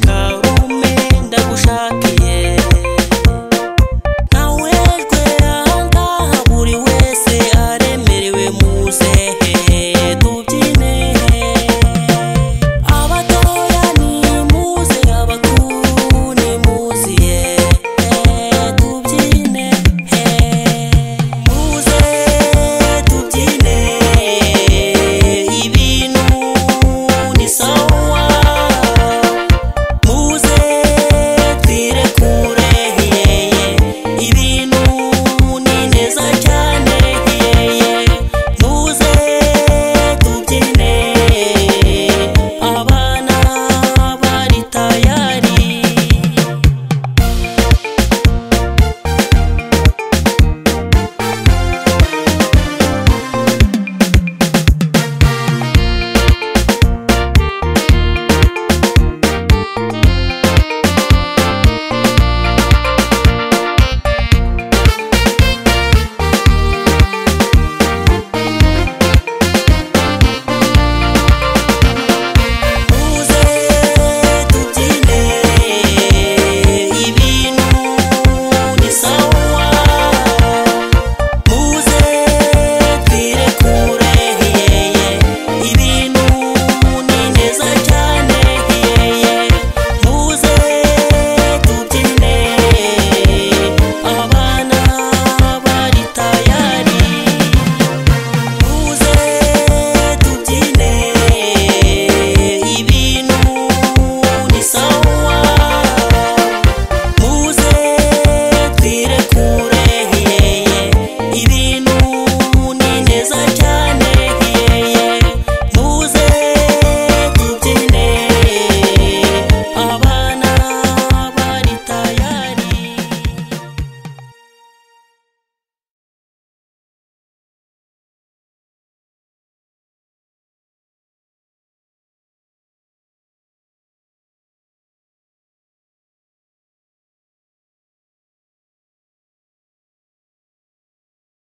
nkawe umenda